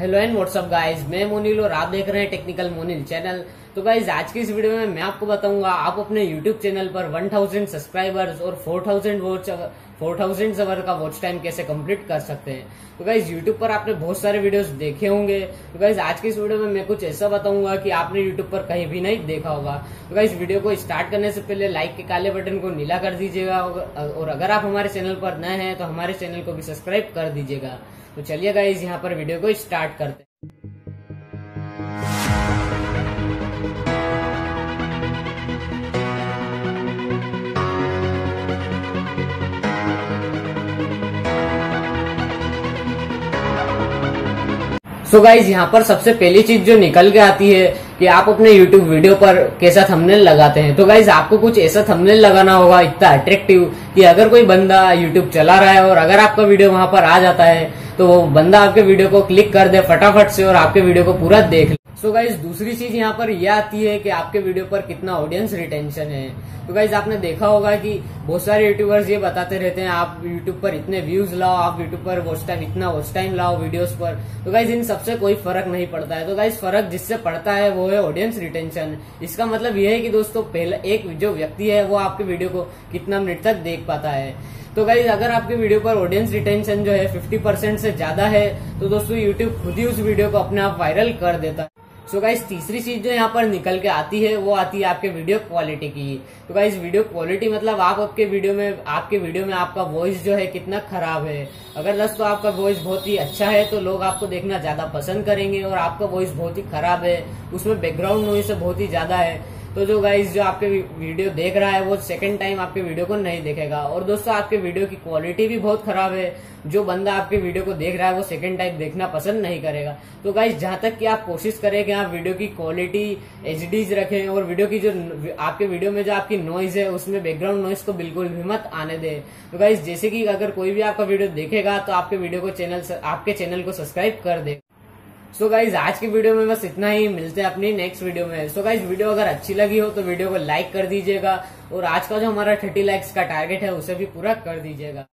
Hello and WhatsApp guys मैं मोनिल और आप देख रहे हैं टेक्निकल मोनिल चैनल तो गाइज़ आज की इस वीडियो में मैं आपको बताऊँगा, आप अपने यूट्यूब चैनल पर 1000 सब्सक्राइबर्स और 4000 वॉच 4000 आवर का वॉच टाइम कैसे कंप्लीट कर सकते हैं। तो गाइज़ यूट्यूब पर आपने बहुत सारे वीडियोस देखे होंगे। तो गाइज़ आज की इस वीडियो में मैं कुछ ऐसा बताऊँगा कि आपने यूट्यूब पर कहीं भी नहीं देखा होगा। तो गाइज़ वीडियो को स्टार्ट करने से पहले लाइक के काले बटन को नीला कर दीजिएगा और अगर आप हमारे चैनल पर नए हैं तो हमारे चैनल को भी सब्सक्राइब कर दीजिएगा। तो चलिए गाइज़ यहाँ पर वीडियो को स्टार्ट करते सो गाइज़ यहाँ पर सबसे पहली चीज़ जो निकल के आती है कि आप अपने YouTube वीडियो पर कैसा थंबनेल लगाते हैं। तो गाइज़ आपको कुछ ऐसा थंबनेल लगाना होगा इतना अट्रेक्टिव कि अगर कोई बंदा YouTube चला रहा है और अगर आपका वीडियो वहाँ पर आ जाता है तो वो बंदा आपके वीडियो को क्लिक कर दे फटाफट से और आपके वीडियो को पूरा देख सो so गाइज़ दूसरी चीज़ यहाँ पर यह आती है कि आपके वीडियो पर कितना ऑडियंस रिटेंशन है। तो गाइज़ आपने देखा होगा कि बहुत सारे यूट्यूबर्स ये बताते रहते हैं, आप यूट्यूब पर इतने व्यूज़ लाओ, आप यूट्यूब पर वॉच टाइम इतना वॉच टाइम लाओ वीडियोस पर। तो गाइज़ इन सबसे कोई फ़र्क नहीं पड़ता है। तो गाइज़ फ़र्क जिससे पड़ता है वो है ऑडियंस रिटेंशन इसका मतलब यह है कि दोस्तों, पहले एक जो व्यक्ति है, वो आपके वीडियो को कितना मिनट तक देख पाता है। तो गाइज़ अगर आपके वीडियो पर ऑडियंस रिटेंशन जो है 50 परसेंट से ज़्यादा है तो दोस्तों यूट्यूब खुद ही उस वीडियो को अपने आप वायरल कर देता है। सो so गाइज़ तीसरी चीज़ जो यहाँ पर निकल के आती है, वो आती है आपके वीडियो क्वालिटी की। तो गाइज़ वीडियो क्वालिटी मतलब आप आपके वीडियो में, आपके वीडियो में आपका वॉइस जो है कितना खराब है। अगर दोस्तों आपका वॉइस बहुत ही अच्छा है तो लोग आपको देखना ज़्यादा पसंद करेंगे और आपका वॉइस बहुत ही खराब है। उसमें बैकग्राउंड नॉइस बहुत ही ज़्यादा है। तो जो गाइज़ जो आपके वीडियो देख रहा है, वो सेकंड टाइम आपके वीडियो को नहीं देखेगा। और दोस्तों, आपके वीडियो की क्वालिटी भी बहुत खराब है। जो बंदा आपके वीडियो को देख रहा है, वो सेकंड टाइम देखना पसंद नहीं करेगा। तो गाइज़ जहाँ तक कि आप कोशिश करें कि आप वीडियो की क्वालिटी एच रखें और वीडियो की जो आपके वीडियो में जो आपकी नॉइज़ है, उसमें बैकग्राउंड नॉइज़ को बिल्कुल भी मत आने दे। तो गाइज़ जैसे कि अगर कोई भी आपका वीडियो देखेगा तो आपके वीडियो को चैनल आपके चैनल को सब्सक्राइब कर दे। सो so गाइज़ आज के वीडियो में बस इतना ही। मिलते हैं अपनी नेक्स्ट वीडियो में। सो so गाइज़ वीडियो अगर अच्छी लगी हो तो वीडियो को लाइक कर दीजिएगा। और आज का जो हमारा थर्टी लाइक्स का टारगेट है, उसे भी पूरा कर दीजिएगा।